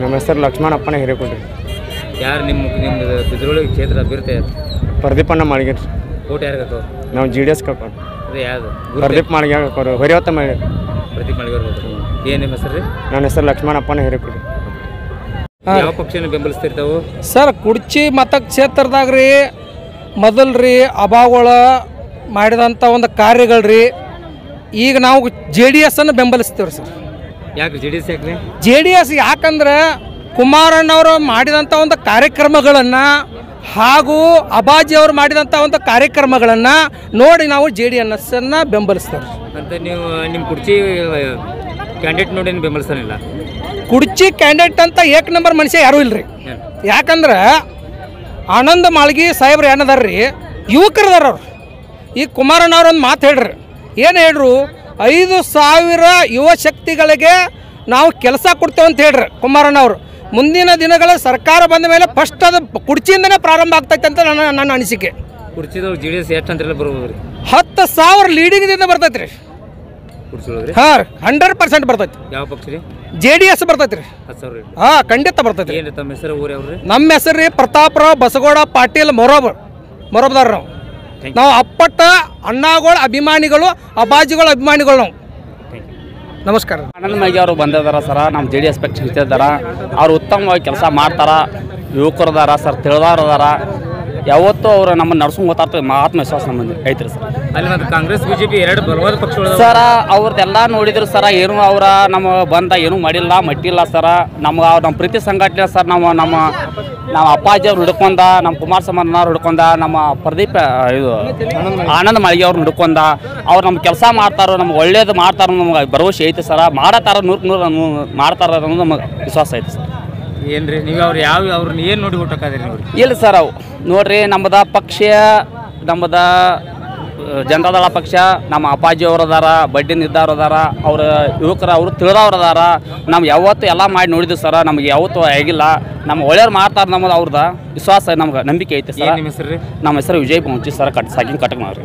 ನಮ್ಮ ಹೆಸರು ಲಕ್ಷ್ಮಣಪ್ಪನ ಹಿರೇಕೊಡ್ರಿ. ಯಾರು ನಿಮ್ಮ ನಿಮ್ಮದು ಬಿದ್ರೊಳಗೆ ಕ್ಷೇತ್ರ ಅಭ್ಯರ್ಥಿ ಯಾರು? ಪ್ರದೀಪಣ್ಣ ಮಾಳಿಗೆ ಓಟ್ ಯಾರಿಗೆ ಹಾಕೋ ನಾವು ಜಿ ಡಿ ಎಸ್ ಕಟ್ಕೊಂಡು ಅದೇ ಯಾವುದು ಪ್ರದೀಪ್ ಮಾಳಿಗೆ ಹಾಕೋರು. ಹೊರಿಯತ್ತ ಮಾಡಿ ಪ್ರದೀಪ್ ಮಳಿಗಾರ್ ಏನು ನಿಮ್ಮ ಹೆಸರು ರೀ? ನನ್ನ ಹೆಸರು ಲಕ್ಷ್ಮಣಪ್ಪನ ಹಿರೇಕೊಡ್ರಿ. ಯಾವ ಪಕ್ಷನ ಬೆಂಬಲಿಸ್ತಿರ್ತಾವು? ಸರ್ ಕುಡ್ಚಿ ಮತಕ್ಷೇತ್ರದಾಗ ರೀ ಮೊದಲು ರೀ ಅಭಾವಗಳ ಮಾಡಿದಂಥ ಒಂದು ಕಾರ್ಯಗಳು ರೀ ಈಗ ನಾವು ಜೆ ಡಿ ಎಸ್ ಅನ್ನು ಬೆಂಬಲಿಸ್ತೀವಿ ಸರ್. ಯಾಕೆ ಜೆ ಡಿ ಎಸ್ ಯಾಕಂದ್ರೆ ಕುಮಾರಣ್ಣ ಡಿ ಎಸ್ ಯಾಕಂದ್ರೆ ಕುಮಾರಣ್ಣವರು ಮಾಡಿದಂಥ ಒಂದು ಕಾರ್ಯಕ್ರಮಗಳನ್ನು ಹಾಗೂ ಅಬಾಜಿ ಅವರು ಮಾಡಿದಂಥ ಒಂದು ಕಾರ್ಯಕ್ರಮಗಳನ್ನು ನೋಡಿ ನಾವು ಜೆ ಡಿ ಎಸ್ ಅನ್ನು ಬೆಂಬಲಿಸ್ತೇವೆ ಅಂತ ನೀವು ನಿಮ್ಮ ಕುರ್ಚಿ ಕ್ಯಾಂಡಿಡೇಟ್ ನೋಡಿ ಬೆಂಬಲಿಸ್ತಾನಿಲ್ಲ? ಕುಡ್ಚಿ ಕ್ಯಾಂಡಿಡೇಟ್ ಅಂತ ಏಕ್ ನಂಬರ್ ಮನುಷ್ಯ ಯಾರೂ ಇಲ್ರಿ. ಏನು ಯಾಕಂದ್ರೆ ಆನಂದ ಮಾಳ್ಗಿ ಸಾಹೇಬ್ರು ಏನದಾರ್ರಿ ಯುವಕರದಾರ ಅವ್ರು. ಈಗ ಕುಮಾರಣ್ಣವ್ರ ಒಂದು ಮಾತು ಹೇಳ್ರಿ. ಏನು ಹೇಳ್ರು? ಐದು ಸಾವಿರ ಯುವ ಶಕ್ತಿಗಳಿಗೆ ನಾವು ಕೆಲಸ ಕೊಡ್ತೇವೆ ಅಂತ ಹೇಳ್ರಿ ಕುಮಾರಣ್ಣವ್ರು ಮುಂದಿನ ದಿನಗಳ ಸರ್ಕಾರ ಬಂದ ಮೇಲೆ ಫಸ್ಟ್ ಅದು ಕುರ್ಚಿಯಿಂದನೇ ಪ್ರಾರಂಭ ಆಗ್ತೈತೆ ಅಂತ ನನ್ನ ನನ್ನ ಅನಿಸಿಕೆ. ಕುರ್ಚಿದವ್ರು ಜಿ ಡಿ ಎಸ್ ಎಷ್ಟು ಅಂತೆಲ್ಲ ಬರ್ಬೋದು ಹತ್ತು ಸಾವಿರ ಲೀಡಿಂಗ್ದಿಂದ ಬರ್ತೈತೆ ರೀ. ಹಾಂ ಹಂಡ್ರೆಡ್ ಪರ್ಸೆಂಟ್ ಬರ್ತೈತಿ. ಯಾವ ಪಕ್ಷ ರೀ? ಜೆ ಡಿ ಎಸ್ ಬರ್ತೈತಿ ರೀ. ಹಾಂ ಖಂಡಿತ ಬರ್ತೈತಿ ಏನು ತಮ್ಮ ಹೆಸರು ನಮ್ಮ ಹೆಸರು ರೀ ಪ್ರತಾಪ್ರಾವ್ ಬಸಗೌಡ ಪಾಟೀಲ್ ಮೊರಬ್ ಮೊರಬ್ದಾರ್ ನಾವು. ನಾವು ಅಪ್ಪಟ್ಟ ಅಣ್ಣಗಳ ಅಭಿಮಾನಿಗಳು ಅಬಾಜಿಗಳು ಅಭಿಮಾನಿಗಳು ನಾವು. ನಮಸ್ಕಾರ. ಆನಂದ್ ಮೈಗೆ ಅವರು ಬಂದಿದ್ದಾರೆ ಸರ, ನಮ್ಮ ಜೆ ಡಿ ಎಸ್ ಪಕ್ಷ ಅವರು ಉತ್ತಮವಾಗಿ ಕೆಲಸ ಮಾಡ್ತಾರ ಯುವಕರದಾರ ಸರ್ ತಿಳಿದವ್ರದಾರ ಯಾವತ್ತೂ ಅವರು ನಮ್ಮನ್ನು ನಡ್ಸ್ಕೊಂಡು ಗೊತ್ತಾಗ್ತದೆ. ಆತ್ಮವಿಶ್ವಾಸ ನಮ್ಮಲ್ಲಿ ಐತ್ರಿ ಸರ್. ಅಲ್ಲಿ ಮತ್ತು ಕಾಂಗ್ರೆಸ್ ಬಿಜೆಪಿ ಎರಡು ಬಲವಾದ ಪಕ್ಷಗಳು ಸರ ಅವ್ರದ್ದೆಲ್ಲ ನೋಡಿದ್ರು ಸರ ಏನು ಅವರ ನಮ್ಮ ಬಂದ ಏನೂ ಮಾಡಿಲ್ಲ ಮಟ್ಟಿಲ್ಲ ಸರ. ನಮ್ಗೆ ಅವ್ರು ನಮ್ಮ ಪ್ರೀತಿ ಸಂಘಟನೆ ಸರ್ ನಾವು ನಮ್ಮ ನಮ್ಮ ಅಪ್ಪಾಜಿ ಅವ್ರು ಹಿಡ್ಕೊಂಡ ನಮ್ಮ ಕುಮಾರ್ ಸಮನ್ನವ್ರು ಹಿಡ್ಕೊಂಡ ನಮ್ಮ ಪ್ರದೀಪ್ ಇದು ಆನಂದ್ ಮಾಳಿಗೆ ಅವ್ರು ಹಿಡ್ಕೊಂಡ ಅವ್ರು ನಮ್ಮ ಕೆಲಸ ಮಾಡ್ತಾರೋ ನಮ್ಗೆ ಒಳ್ಳೇದು ಮಾಡ್ತಾರೋ ನಮ್ಗೆ ಭರವಸೆ ಐತೆ ಸರ. ಮಾಡತ್ತಾರ ನೂರು ನೂರು ಮಾಡ್ತಾರ ಅನ್ನೋದು ನಮಗೆ ವಿಶ್ವಾಸ ಐತೆ ಸರ್. ಏನು ರೀ ನೀವು ಅವ್ರು ಯಾವ ಅವ್ರನ್ನ ಏನು ನೋಡಿ ಹುಟ್ಟಕ್ಕಾದ್ರಿ ನೀವು ಇಲ್ಲ ಸರ್ ಅವು. ನೋಡ್ರಿ ನಮ್ಮದ ಪಕ್ಷ ನಮ್ಮದ ಜನತಾದಳ ಪಕ್ಷ ನಮ್ಮ ಅಪ್ಪಾಜಿ ಅವ್ರು ಅದಾರ ಬಡ್ಡಿ ನಿರ್ಧಾರ ಅದಾರ ಅವ್ರ ಯುವಕರ ಅವರು ತಿಳಿದವ್ರು ಅದಾರ. ನಾವು ಯಾವತ್ತು ಎಲ್ಲ ಮಾಡಿ ನೋಡಿದ್ವಿ ಸರ ನಮ್ಗೆ ಯಾವತ್ತು ಆಗಿಲ್ಲ. ನಮ್ಮ ಒಳ್ಳೆಯವ್ರು ಮಾಡ್ತಾರೆ ನಮ್ಮದು ಅವ್ರದ. ವಿಶ್ವಾಸ ನಮ್ಗೆ ನಂಬಿಕೆ ಐತೆ ಸರ್. ನಿಮ್ಮ ಹೆಸರು ನಮ್ಮ ಹೆಸರು ವಿಜಯ್ ಪಂಚಿ ಸರ್ ಕಟ್ ಸಾಕಿನ ಕಟಕ್ ಮಾಡ್ರಿ